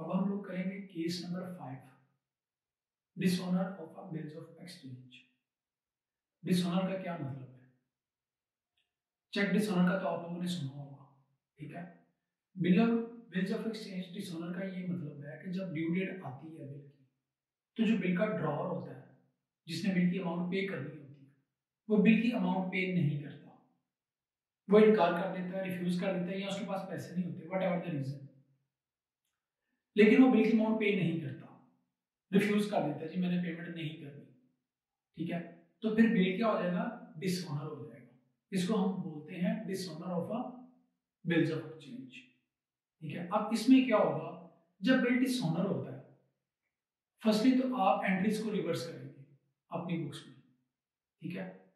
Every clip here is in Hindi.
अब हम लोग करेंगे case number five dishonour of a bills of exchange dishonour का क्या मतलब है? चेक डिसऑनर का तो आप लोगों ने सुना होगा, ठीक है? Bill of bills of exchange dishonour का ये मतलब है कि जब ड्यू डेट आती है बिल की तो जो बिल का ड्रॉवर होता है, जिसने बिल की अमाउंट पे करनी होती है, वो बिल की अमाउंट पे नहीं करता। वो इनकार कर देता है रिफ्यूज कर देता है या उसके पास पैसे नहीं होते वट एवर द रीजन लेकिन वो बिल की अमाउंट पे नहीं करता। रिफ्यूज कर देता है, जी, मैंने पेमेंट नहीं करनी। ठीक है? तो फिर बिल क्या हो जाएगा? डिसऑनर हो जाएगा। इसको हम बोलते हैं dishonour of a bills of exchange ठीक है? अब इसमें क्या होगा? जब बिल डिसऑनर होता है फर्स्टली तो आप एंट्रीज को रिवर्स करेंगे अपनी बुक्स में। ठीक है?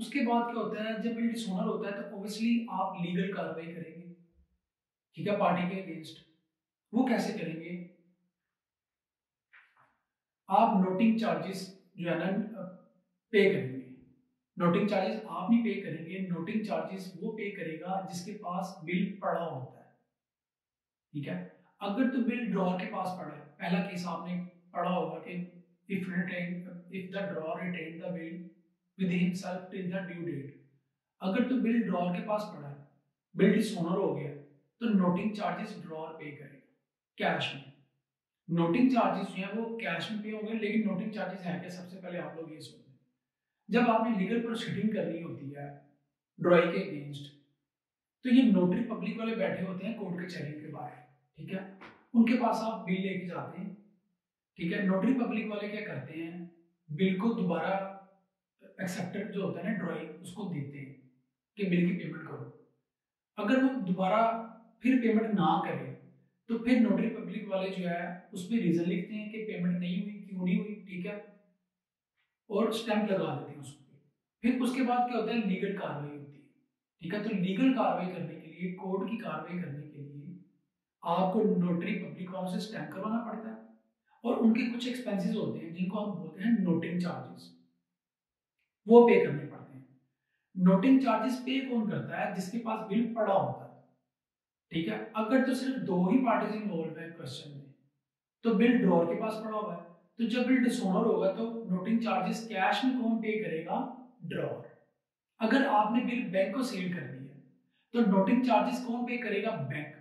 उसके बाद क्या होता है? जब बिल डिसऑनर होता है तो ऑब्वियसली आप लीगल कार्रवाई करेंगे। ठीक है? पार्टी के अगेंस्ट वो कैसे करेंगे? आप नोटिंग चार्जेस जो है ना पे करेंगे। नोटिंग चार्जेस आप नहीं पे करेंगे नोटिंग चार्जेस वो पे करेगा जिसके पास बिल पड़ा होता है। ठीक है? अगर तो बिल ड्रॉर के पास पड़ा है। पहला केस आपने पढ़ा होगा कि if retain if the drawer retain the bill with himself till the due date अगर तो बिल ड्रॉर के पास पड़ा है बिल डिसऑनर हो गया तो नोटिंग चार्जेस ड्रॉर पे करेगा। कैश में। नोटिंग चार्जेस जो है वो कैश में पे होंगे लेकिन नोटिंग चार्जेस है क्या? सबसे पहले आप लोग ये सुन जब आपने लीगल प्रोसीडिंग करनी होती है ड्रॉई के अगेंस्ट तो ये नोटरी पब्लिक वाले बैठे होते हैं कोर्ट कचहरी के बाहर, ठीक है? उनके पास आप बिल लेके जाते हैं, ठीक है? नोटरी पब्लिक वाले क्या करते हैं? बिल को दोबारा एक्सेप्टेड जो होता है ना ड्रॉइंग उसको देते हैं कि बिल की पेमेंट करो। अगर वो दोबारा फिर पेमेंट ना करे तो फिर नोटरी पब्लिक वाले जो है उसमें रीजन लिखते हैं कि पेमेंट नहीं हुई, क्यों नहीं हुई, ठीक है? और स्टैंप लगा देते हैं उसको। फिर उसके बाद क्या होता है? लीगल कार्रवाई होती है। ठीक है? तो लीगल कार्रवाई करने के लिए कोर्ट की कार्रवाई करने के लिए, आपको नोटरी पब्लिक वालों से स्टैंप करवाना पड़ता है। और उनके कुछ एक्सपेंसेस होते हैं, जिनको हम बोलते हैं नोटिंग चार्जेस वो पे करने पड़ते हैं। नोटिंग चार्जेस पे कौन करता है? जिसके पास बिल पड़ा होता है। ठीक है? अगर तो सिर्फ़ दो ही पार्टीज़ इन्वॉल्व है क्वेश्चन में तो बिल ड्रॉर के पास पड़ा हुआ है। तो जब बिल डिसोनर होगा तो नोटिंग चार्जेस कैश में कौन पे करेगा? ड्रॉर अगर आपने बिल बैंक को सेल कर दिया तो नोटिंग चार्जेस कौन पे करेगा? बैंक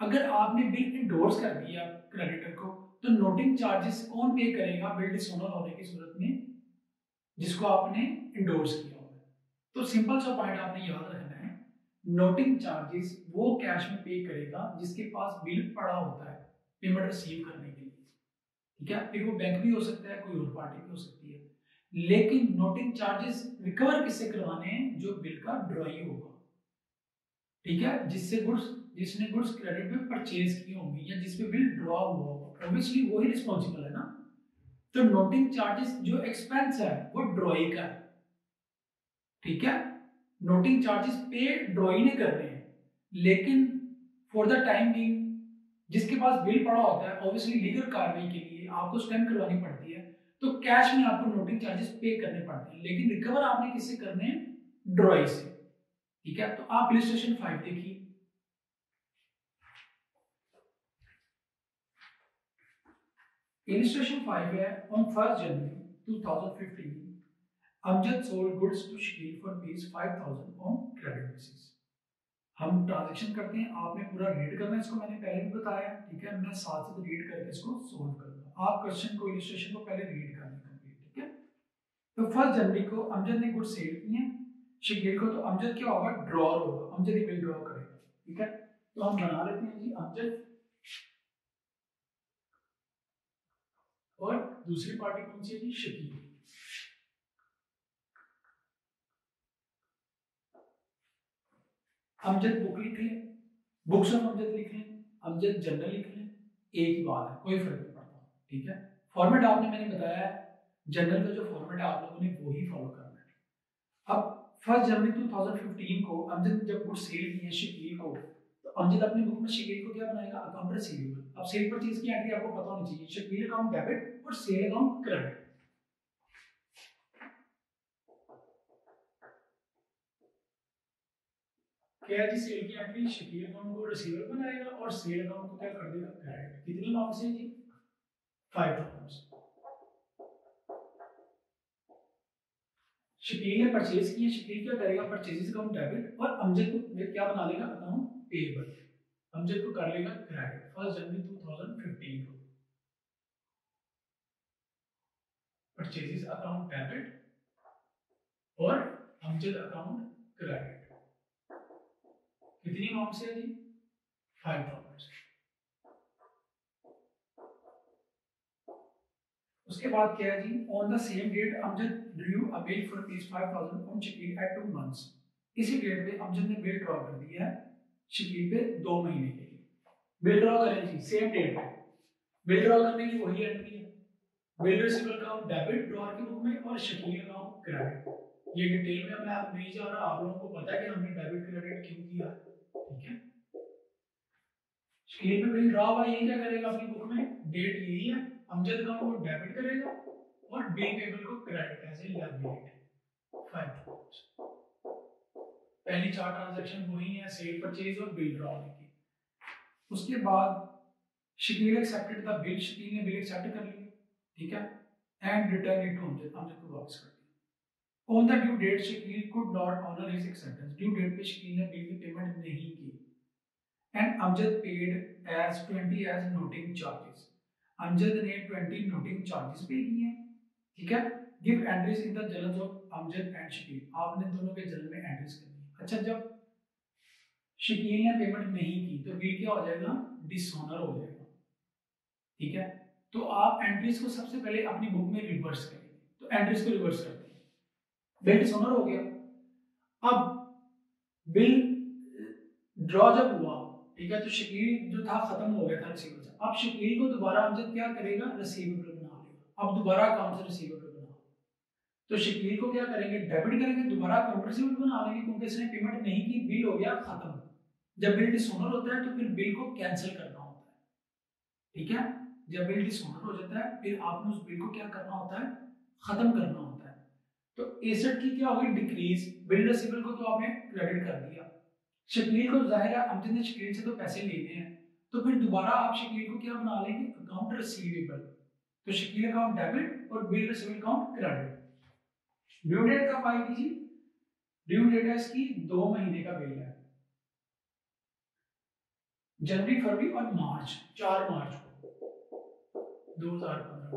अगर आपने बिल इंडोर्स कर दिया क्रेडिटर को तो नोटिंग चार्जेस कौन पे करेगा बिल डिसोनर होने की सूरत में? जिसको आपने इंडोर्स किया होगा तो सिंपल सा पॉइंट आपने याद रखना है। नोटिंग चार्जेस वो कैश में पे करेगा, जिसके पास बिल पड़ा होता है पेमेंट रिसीव करने के लिए। ठीक है? फिर वो बैंक भी हो सकता है, कोई और पार्टी भी हो सकती है। लेकिन नोटिंग चार्जेस रिकवर किससे करवाने हैं? जो बिल का ड्रॉई होगा। ठीक है? जिससे गुड्स जिसने गुड्स क्रेडिट पे परचेज किए होंगे, या जिसपे बिल ड्रॉ हुआ होगा। ऑब्वियसली वो ही रिस्पॉन्सिबल है ना? तो नोटिंग चार्जेस जो एक्सपेंस है, वो ड्रॉई का है। ठीक है? नोटिंग चार्जेस पे ड्रॉई ने करने हैं। लेकिन फॉर द टाइम बिंग जिसके पास बिल पड़ा होता है ऑब्वियसली लीगल कार्रवाई के लिए आपको स्टैम्प करवानी पड़ती है तो कैश में आपको नोटिंग चार्जेस पे करने पड़ते हैं। लेकिन रिकवर आपने किससे करने हैं? ड्रॉई से। ठीक है? तो आप इलिस्ट्रेशन फाइव देखिए। इलिस्ट्रेशन फाइव है on first January 2015 Amjad sold goods to Shakeel for fees 5000 on credit basis हम ट्रांजेक्शन करते हैं। आपने पूरा रीड करना है इसको। मैंने पहले भी बताया। ठीक है? मैं साथ साथ रीड करके इसको सोल्व करूँगा आप क्वेश्चन को इलिस्ट्रेशन को पहले रीड करना कंप्लीट ठीक है? तो फ़र्स्ट जनवरी को अमजद ने गुड सेल किए शकील को तो अमजद क्या होगा? ड्रॉर होगा। अमजद ही बिल ड्रॉ करेगा। ठीक है? तो हम बना लेते हैं जी अमजद और दूसरी पार्टी कौन सी है जी? शकील अमजद बुक लिख लें, बुक्स ऑफ़ अमजद लिख लें, अमजद जनरल लिख लें, एक ही बात है, कोई फ़र्क नहीं पड़ता, ठीक है? फॉर्मेट आपने मैंने बताया है जनरल का जो फॉर्मेट है, आप लोगों ने वो ही फॉलो करना है। अब फ़र्स्ट जनवरी 2015 को अमजद जब बुक सेल की है, शकील को तो अमजद अपनी बुक में शकील को क्या बनाएगा? अकाउंट रिसीवेबल अब सेल परचेज की एंट्री आपको पता होनी चाहिए, शकील अकाउंट डेबिट और सेल अकाउंट क्रेडिट क्या जी सेल की एंट्री शकील अकाउंट को रिसीवर बनाएगा और सेल अकाउंट को क्या कर देगा? क्रेडिट कितनी अमाउंट से जी फाइव थाउज़ेंड शकील ने परचेज किया शकील क्या करेगा? परचेजेस अकाउंट डेबिट और अमजद को क्या बना लेगा? अकाउंट पेबल अमजद को कर लेगा क्रेडिट फ़र्स्ट जनवरी 2015 को. परचेजेस अकाउंट डेबिट और अमजद अकाउंट क्रेडिट कितनी अमाउंट से है जी? फाइव थाउज़ेंड उसके बाद क्या है जी? On the same date Amjad drew a bill for rupees 5000 on Shakeel at two months इसी डेट पे अमजद ने बिल ड्रॉ कर दिया है शकील पे दो महीने के लिए. बिल ड्रॉ करें जी सेम डेट पे. बिल ड्रॉ करने की वही एंट्री है. Bill receivable account debit drawer की बुक में और शकील अकाउंट क्रेडिट ये डिटेल में मैं आप नहीं जा रहा, आप लोगों को पता है कि हमने डेबिट क्रेडिट क्यों किया? है स्क्रीन पे बिल ड्रॉ हुआ ये क्या करेगा अपनी बुक में? डेट यही है। अमजद अकाउंट को डेबिट करेगा और बिल पेबल को credit as a liability five पहली चार ट्रांजैक्शन वही है सेल परचेज और बिल ड्रॉ की। उसके बाद Shakeel accepted the bill Shakeel ने बिल एक्सेप्ट कर लिया ठीक है? And return it to Amjad Amjad को वापस कर On the due date, Shakil could not honor his acceptance. Due date पे शकील ने बिल की पेमेंट नहीं की। And Amjad paid as 20 as noting charges. Amjad ने 20 noting charges पे किए हैं। ठीक है? Give entries in the journals of Amjad and Shakeel आपने दोनों के जर्नल में एंट्रीज करनी है अच्छा जब शकील ने पेमेंट नहीं की तो बिल क्या हो जाएगा? डिसऑनर हो जाएगा। ठीक है? तो आप एंट्रीज को सबसे पहले अपनी बुक में रिवर्स करेंगे तो एंट्रीज को रिवर्स करते हैं। बिल डिसऑनर हो गया। अब बिल ड्रॉ जब हुआ ठीक है तो शकील जो था, खत्म हो गया था रिसीवर से। अब शकील को दोबारा अमजद क्या करेगा? रिसीवेबल बना लेगा। अब दोबारा अकाउंट से रिसीवेबल बना तो शकील को क्या करेंगे? डेबिट करेंगे, दोबारा अकाउंट रिसीवेबल बना लेंगे, क्योंकि इसने पेमेंट नहीं की बिल हो गया, खत्म। जब बिल डिसऑनर होता है तो फिर बिल को कैंसिल करना होता है। ठीक है? जब बिल डिसऑनर हो जाता है, फिर आपने उस बिल को क्या करना होता है? खत्म करना होता है। तो एसेट की क्या होगी डिक्रीज बिल रिसीवेबल को तो आपने क्रेडिट कर दिया। शकील को ज़ाहिर है अमजद शकील से तो पैसे लेने हैं। तो फिर दोबारा आप शकील को क्या बना लेंगे? अकाउंट रिसीवेबल तो शकील अकाउंट डेबिट और bill receivable account credit due date कब आएगी जी? ड्यू डेट है इसकी दो महीने का बिल है। जनवरी, फरवरी और मार्च, चार मार्च को। दो हज़ार पंद्रह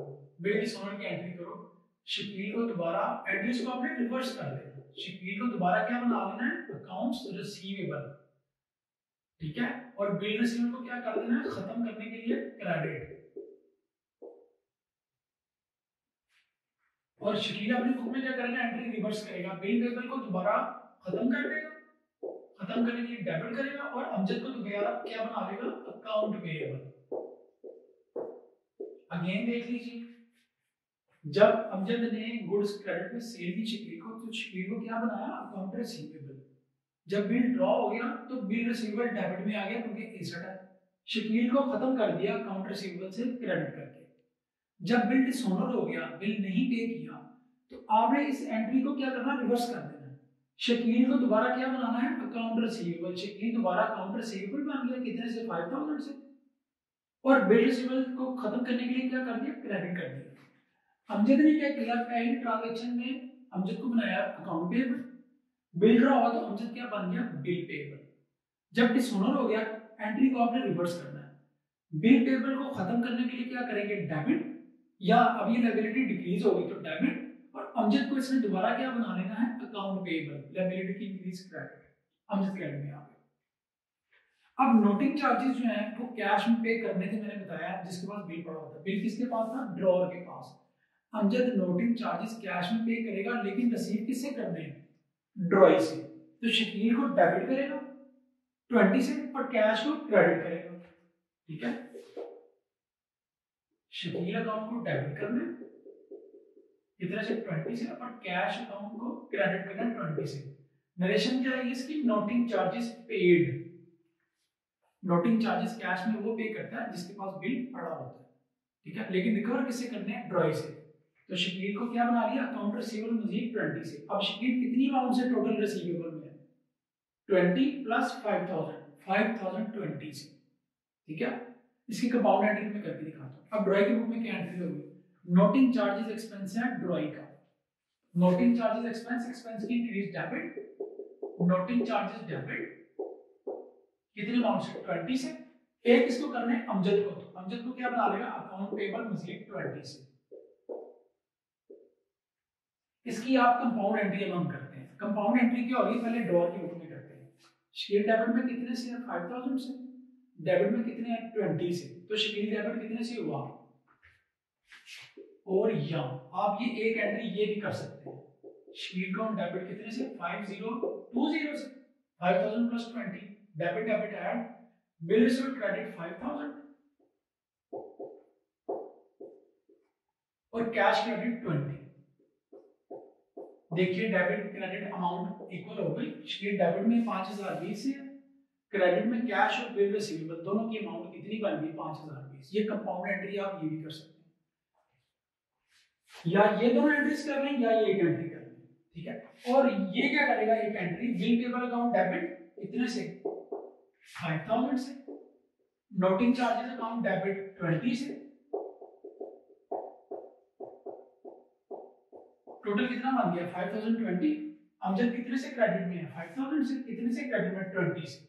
बिल डिसऑनर की एंट्री करो। शकील को दोबारा एड्रेस को आपने रिवर्स कर देना। शकील को दोबारा क्या बना देना है? अकाउंट्स रिसीवेबल ठीक है? और बिल रिसीवेबल को क्या कर देना है? खत्म करने के लिए क्रेडिट और शकील अपनी बुक में क्या करेगा? एंट्री रिवर्स करेगा। बिल पेबल को दोबारा खत्म कर देगा। खत्म करने के लिए डेबिट करेगा और अमजद को दोबारा क्या बना लेगा? अकाउंट पेएबल अगेन देख लीजिए। जब अमजद ने गुड्स क्रेडिट में सेल की को तो को क्या बनाया? अकाउंट रिसीवेबल जब बिल ड्रॉ हो गया तो बिल रिसीवेबल डेबिट में आ गया, क्योंकि एसेट है। शकील को खत्म कर दिया अकाउंट रिसीवेबल से क्रेडिट करके। जब बिल डिसऑनर हो गया बिल नहीं पे किया तो आपने इस एंट्री को क्या करना? रिवर्स कर देना। शकील को दोबारा क्या बनाना है? अकाउंट रिसीवेबल शकील दोबारा अकाउंट रिसीवेबल बन गया, कितने से? 5000 से। और बिल रिसीवेबल को खत्म करने के लिए क्या कर दिया? क्रेडिट कर दिया। अमजद ने क्या किया? पहली ट्रांजैक्शन में अमजद को बनाया अकाउंट पेबल बिल ड्रॉ हुआ तो अमजद क्या बन गया? बिल पेबल जब डिसऑनर हो गया एंट्री को आपने रिवर्स करना है। बिल पेबल को खत्म करने के लिए क्या करेंगे? डेबिट या अब ये लायबिलिटी डिक्रीज होगी तो डेबिट और अमजद को इसमें दोबारा क्या बना लेना है? अकाउंट पेबल लायबिलिटी की इंक्रीज क्रेडिट अमजद क्रेडिट में आ गया। अब नोटिंग चार्जेस जो हैं, वो कैश में पे करने थे, मैंने बताया, जिसके पास बिल पड़ा होता है। बिल किसके पास था? ड्रॉर के पास। अमजद नोटिंग चार्जेस कैश में पे करेगा, लेकिन रिसीव किससे करने हैं? ड्रॉई से। तो शकील को डेबिट करेगा ट्वेंटी से और कैश को क्रेडिट करेगा। ठीक है? शकील अकाउंट को डेबिट करना है। इधर से ट्वेंटी से और कैश अकाउंट को क्रेडिट करना ट्वेंटी से। नरेशन क्या है इसकी? Noting charges paid noting charges cash में वो पे करता है, जिसके पास बिल पड़ा होता है। ठीक है? लेकिन रिकवर किससे करने हैं? ड्रॉई से। तो शकील को क्या बना लिया? अकाउंट रिसीवेबल मजीद ट्वेंटी से। अब शकील कितनी अमाउंट से टोटल रिसीवेबल में है? Twenty plus five thousand five thousand twenty से। ठीक है? इसकी कंपाउंड एंट्री में करके दिखाता हूँ। अब ड्रॉई की बुक में क्या एंट्री होगी नोटिंग चार्जेस एक्सपेंस है ड्रॉई का। नोटिंग चार्जेस एक्सपेंस एक्सपेंस की increase debit noting charges debit कितने अमाउंट से? 20 से। एक इसको करने अमजद को। अमजद को क्या बना लेगा? अकाउंट पेबल मजीद 20 से। इसकी आप कंपाउंड एंट्री अमाउंट करते हैं। कंपाउंड एंट्री क्या होगी पहले ड्रॉर की में करते हैं। शेयर डेबिट में कितने से है? 5000 से। डेबिट में कितने हैं? 20 से। तो शेयर डेबिट कितने से हुआ? और या आप ये एक एंट्री ये भी कर सकते हैं। शेयर काउंट डेबिट कितने से? 5020 से। 5000 plus 20 debit debit add bill received credit 5000 और कैश क्रेडिट 20 देखिए डेबिट क्रेडिट अमाउंट इक्वल हो गई शेयर डेबिट में 5020 है। क्रेडिट में कैश और बिल रिसीवेबल दोनों की अमाउंट कितनी बन गई 5020 ये कंपाउंड एंट्री आप ये भी कर सकते हैं। या ये दोनों एंट्रीज कर लें या ये एक एंट्री कर लें। ठीक है? और ये क्या करेगा? एक entry bill payable account debit कितने से 5000 से। नोटिंग चार्जेस अकाउंट डेबिट 20 से। टोटल कितना बन गया? 5020 अमजद कितने से क्रेडिट में है? 5000 से कितने से क्रेडिट में? 20 से।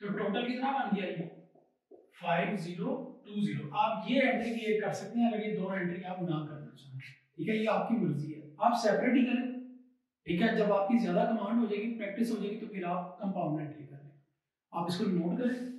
तो टोटल कितना बन गया ये? 5020 आप ये एंट्री भी कर सकते हैं, अगर ये दोनों एंट्री आप ना करना चाहें। ठीक है, ये आपकी मर्ज़ी है। आप सेपरेट ही करें। ठीक है, जब आपकी ज़्यादा कमांड हो जाएगी प्रैक्टिस हो जाएगी तो फिर आप कंपाउंड एंट्री करें आप इसको नोट करें।